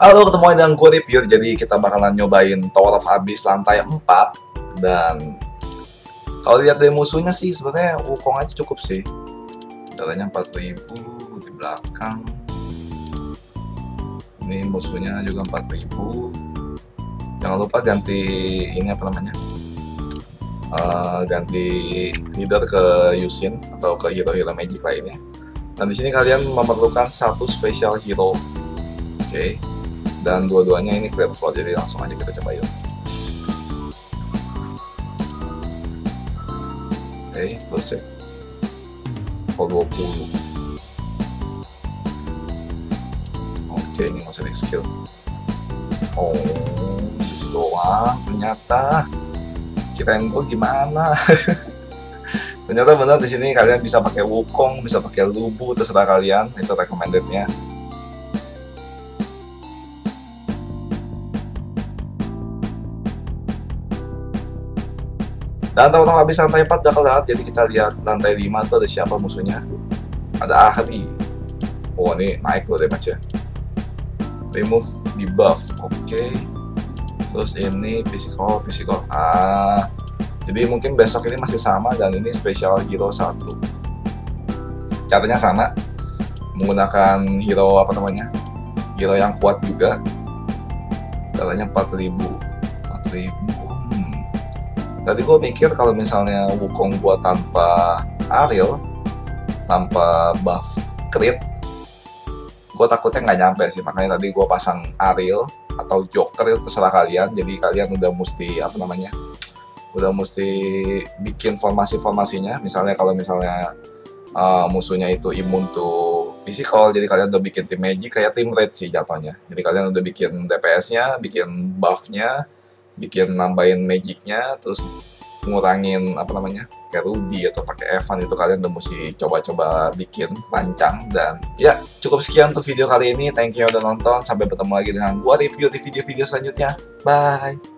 Halo, ketemu lagi dengan gue review. Jadi kita bakalan nyobain Tower of Abyss lantai 4 dan kalau lihat dari musuhnya sih sebenarnya Wukong aja cukup sih. Darahnya 4000 di belakang. Ini musuhnya juga 4000. Jangan lupa ganti ini apa namanya? Uh, ganti leader ke Yusin atau ke hero-hero magic lainnya. Dan di sini kalian memerlukan satu special hero. Oke. Okay dan dua-duanya ini clear floor jadi langsung aja kita coba yuk. Oke okay, it for 20 oke okay, ini masih di skill oh gitu doang ternyata. Kita yang gue gimana? Ternyata benar di sini kalian bisa pakai Wukong bisa pakai Lubu terserah kalian itu recommendednya Dan teman-teman habis lantai 4 udah kelihatan jadi kita lihat lantai 5 tuh ada siapa musuhnya. Ada Ahri. Oh ini naik loh damage ya. Remove debuff. Oke. Okay. Terus ini physical, physical. Ah. Jadi mungkin besok ini masih sama dan ini special hero 1. Caranya sama. Menggunakan hero apa namanya? Hero yang kuat juga. Darahnya 4000. 4000 tadi gue mikir kalau misalnya Wukong gue tanpa Ariel tanpa buff crit gue takutnya nggak nyampe sih. Makanya tadi gue pasang Ariel atau Joker itu terserah kalian. Jadi kalian udah mesti apa namanya udah mesti bikin formasi-formasinya. Misalnya kalau misalnya uh, musuhnya itu imun tuh physical jadi kalian udah bikin tim magic kayak tim red sih jatuhnya. Jadi kalian udah bikin DPS-nya bikin buff-nya bikin nambahin magicnya terus ngurangin apa namanya kayak Rudy atau pakai Evan itu kalian udah mesti coba-coba bikin lancang dan ya cukup sekian untuk video kali ini. Thank you udah nonton. Sampai bertemu lagi dengan gua review di video-video selanjutnya. Bye